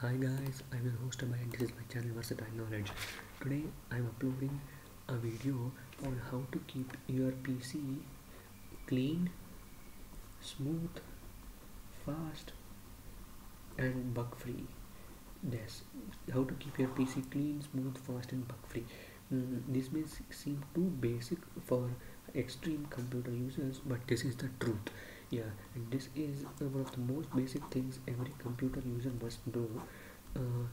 Hi guys, I'm your host Abhay and this is my channel Versatile Knowledge. Today I'm uploading a video on how to keep your PC clean, smooth, fast and bug free. Yes, how to keep your PC clean, smooth, fast and bug free. Mm, this may seem too basic for extreme computer users but this is the truth yeah and this is one of the most basic things every computer user must know. Uh,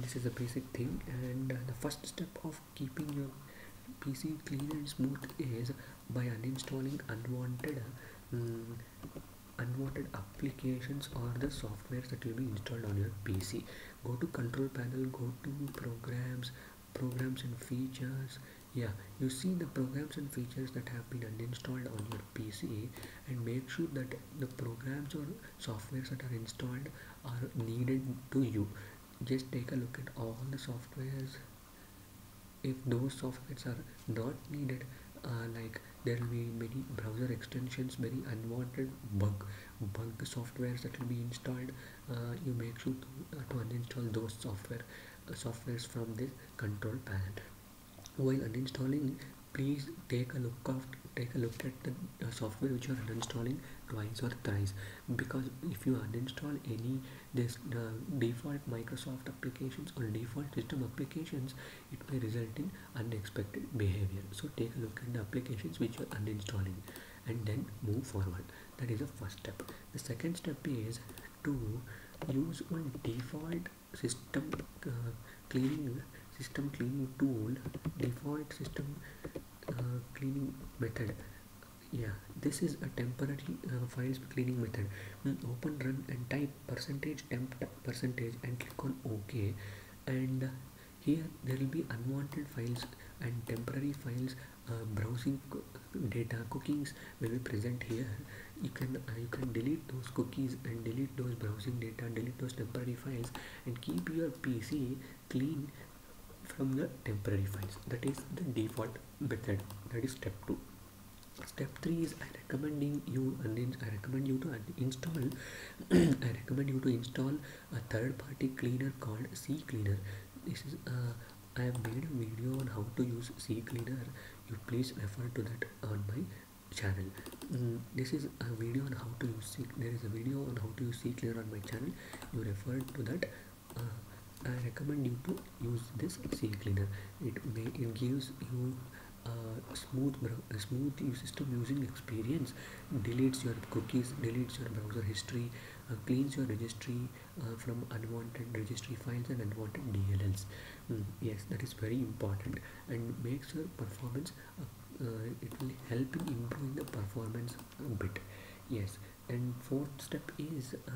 this is a basic thing and uh, the first step of keeping your PC clean and smooth is by uninstalling unwanted um, unwanted applications or the softwares that will be installed on your PC go to control panel go to programs programs and features yeah you see the programs and features that have been uninstalled on your PC and make sure that the programs or softwares that are installed are needed to you. Just take a look at all the softwares. If those softwares are not needed uh, like there will be many browser extensions many unwanted bug bug softwares that will be installed. Uh, you make sure to, uh, to uninstall those software uh, softwares from this control panel while uninstalling please take a look of take a look at the uh, software which you are uninstalling twice or thrice because if you uninstall any this uh, default Microsoft applications or default system applications it may result in unexpected behavior. So take a look at the applications which you are uninstalling and then move forward. That is the first step. The second step is to use one default system uh, cleaning system cleaning tool default system uh, cleaning method. Yeah this is a temporary uh, files cleaning method. Open run and type percentage temp percentage and click on ok. And here there will be unwanted files and temporary files uh, browsing data cookies will be present here. You can uh, you can delete those cookies and delete those browsing data delete those temporary files and keep your pc clean from the temporary files that is the default method. That is step 2 step 3 is i recommending you and i recommend you to install i recommend you to install a third party cleaner called CCleaner this is uh, i have made a video on how to use CCleaner you please refer to that on my channel. Mm, this is a video on how to use C there is a video on how to use CCleaner on my channel. You refer to that uh, I recommend you to use this CCleaner it may it gives you smooth smooth system using experience. Deletes your cookies deletes your browser history uh, cleans your registry uh, from unwanted registry files and unwanted DLLs mm, yes that is very important and makes your performance uh, uh, it will help in improving the performance a bit. Yes and fourth step is uh,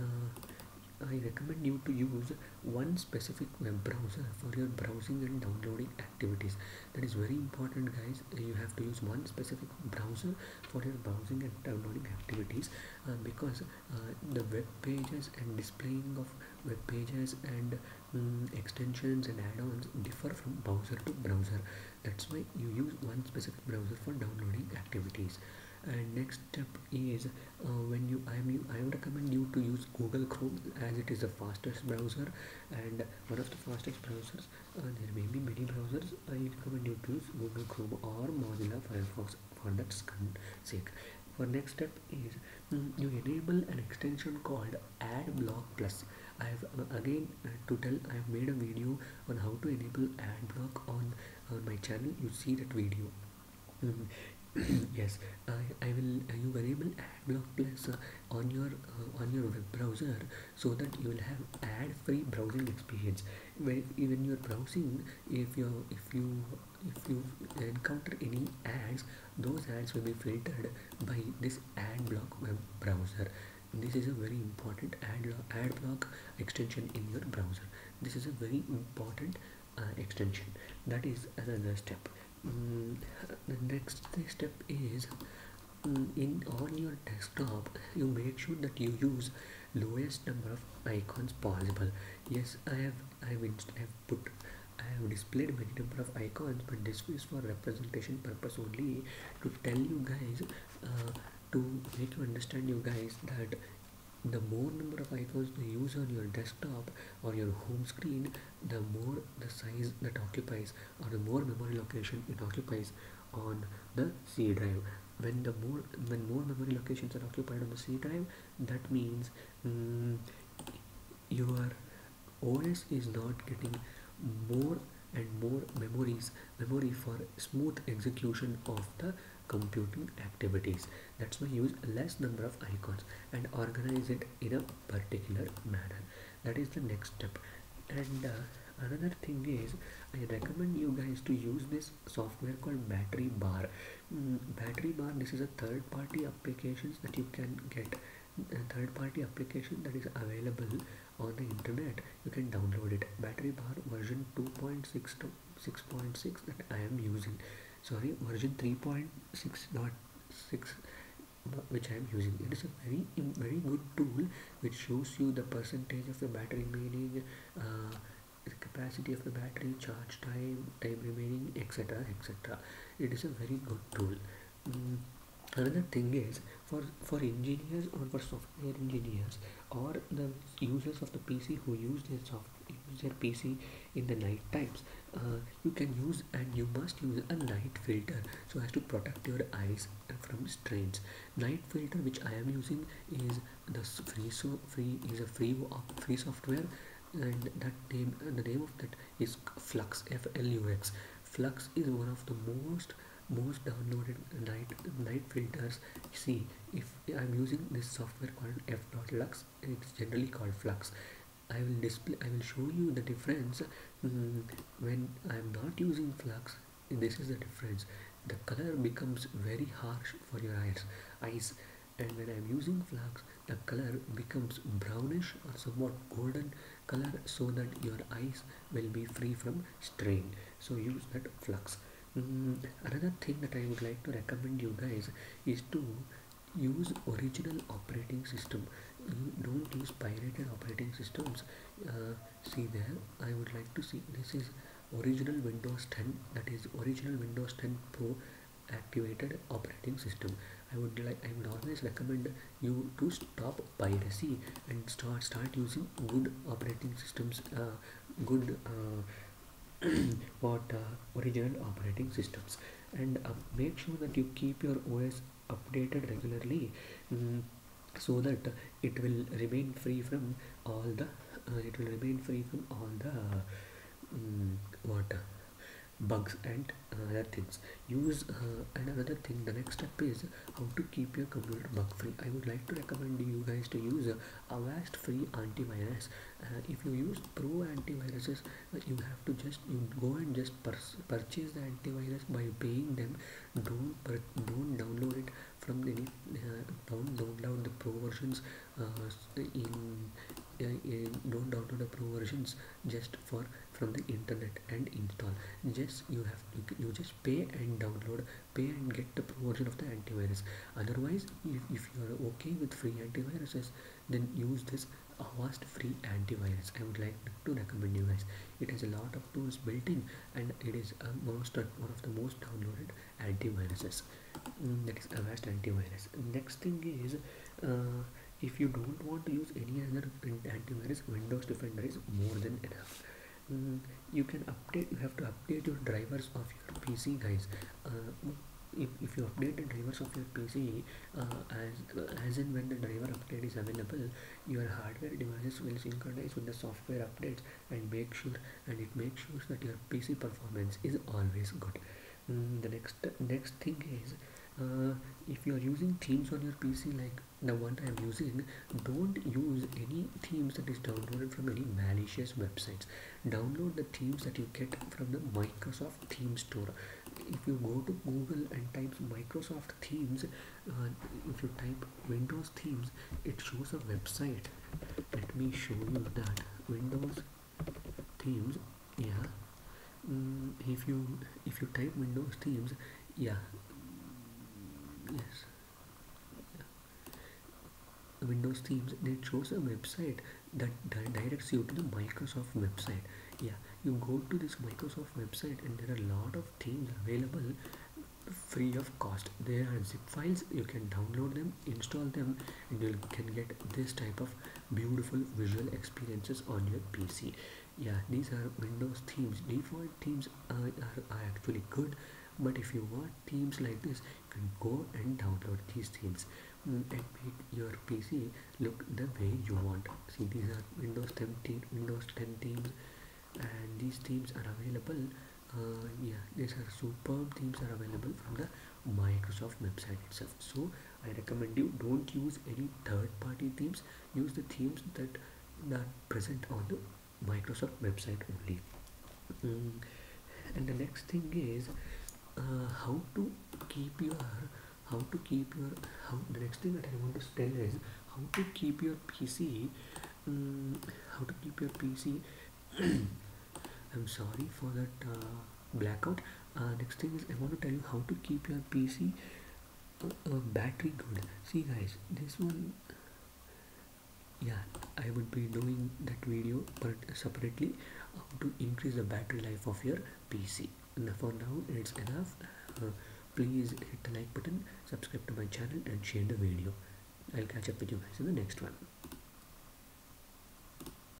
I recommend you to use one specific web browser for your browsing and downloading activities. That is very important guys. You have to use one specific browser for your browsing and downloading activities uh, because uh, the web pages and displaying of web pages and um, extensions and add-ons differ from browser to browser. That's why you use one specific browser for downloading activities and next step is uh, when you I am I would recommend you to use Google Chrome as it is the fastest browser. And one of the fastest browsers uh, there may be many browsers. I recommend you to use Google Chrome or Mozilla Firefox for that sake. For next step is mm, you enable an extension called AdBlock Plus. I have uh, again uh, to tell I have made a video on how to enable AdBlock on on my channel. You see that video. Mm, yes. I, I will uh, you enable adblock plus uh, on your uh, on your web browser so that you will have ad free browsing experience. When even you're browsing if you if you if you encounter any ads those ads will be filtered by this ad block web browser. This is a very important ad, ad block extension in your browser. This is a very important uh, extension. That is another step mm, the next step is mm, in on your desktop you make sure that you use lowest number of icons possible. Yes i have i have, I have put i have displayed many number of icons but this is for representation purpose only to tell you guys uh, to make you understand you guys that the more number of icons you use on your desktop or your home screen the more the size that occupies or the more memory location it occupies on the C drive. When the more when more memory locations are occupied on the C drive that means um, your OS is not getting more and more memories memory for smooth execution of the computing activities. That's why use less number of icons and organize it in a particular manner. That is the next step. And uh, another thing is I recommend you guys to use this software called battery bar. Mm, battery bar this is a third party applications that you can get. A third party application that is available on the internet. You can download it. Battery bar version 2.6 to 6.6 that i am using. Sorry version 3.6.6 which i am using. It is a very very good tool which shows you the percentage of the battery remaining uh, the capacity of the battery charge time time remaining etc etc it is a very good tool. Mm another thing is for for engineers or for software engineers or the users of the pc who use their soft use their pc in the night times uh, you can use and you must use a night filter so as to protect your eyes from strains. Night filter which i am using is the free so free is a free free software and that name the name of that is flux f l u x. Flux is one of the most most downloaded night night filters. See if i'm using this software called f.lux it's generally called flux. I will display i will show you the difference. Mm, when i'm not using flux this is the difference. The color becomes very harsh for your eyes eyes. And when i'm using flux the color becomes brownish or somewhat golden color so that your eyes will be free from strain. So use that flux Mm, another thing that I would like to recommend you guys is to use original operating system. You don't use pirated operating systems. Uh, see there I would like to see this is original Windows 10 that is original Windows 10 Pro activated operating system. I would like I would always recommend you to stop piracy and start start using good operating systems uh, good uh, what uh, original operating systems. And uh, make sure that you keep your OS updated regularly um, so that it will remain free from all the uh, it will remain free from all the um, what bugs and other things. Use uh, and another thing the next step is how to keep your computer bug free. I would like to recommend you guys to use uh, avast free antivirus. Uh, if you use pro antiviruses uh, you have to just you go and just purchase the antivirus by paying them. Don't don't download it from the uh, don't download the pro versions uh, in don't download the pro versions just for from the internet and install. Just you have you, just pay and download pay and get the pro version of the antivirus. Otherwise if, if you are okay with free antiviruses then use this Avast free antivirus. I would like to recommend you guys. It has a lot of tools built in and it is a most one of the most downloaded antiviruses. Mm, that is Avast antivirus. Next thing is uh, if you don't want to use any other antivirus windows defender is more than enough. Mm, you can update you have to update your drivers of your pc guys. Uh, if, if you update the drivers of your PC uh, as as in when the driver update is available your hardware devices will synchronize with the software updates and make sure and it makes sure that your PC performance is always good. Mm, the next next thing is uh, if you are using themes on your PC like the one I am using don't use any themes that is downloaded from any malicious websites. Download the themes that you get from the Microsoft theme store. If you go to Google and type Microsoft themes uh, if you type Windows themes it shows a website. Let me show you that. Windows themes yeah. Mm, if you if you type Windows themes yeah yes. Windows themes it shows a website that directs you to the microsoft website. Yeah you go to this microsoft website and there are a lot of themes available free of cost. There are zip files you can download them install them and you can get this type of beautiful visual experiences on your pc yeah these are windows themes. Default themes are, are, are actually good but if you want themes like this you can go and download these themes mm, and make your pc look the way you want. See these are windows 10 windows 10 themes and these themes are available uh, yeah these are superb themes are available from the microsoft website itself. So i recommend you don't use any third party themes use the themes that are present on the microsoft website only. Mm. and the next thing is uh, how to keep your how to keep your how the next thing that i want to tell is how to keep your pc um, how to keep your pc I'm sorry for that uh, blackout. Uh, next thing is I want to tell you how to keep your PC uh, battery good. See guys this one yeah I would be doing that video but separately how to increase the battery life of your PC for now it's enough. Uh, please hit the like button subscribe to my channel and share the video. I'll catch up with you guys in the next one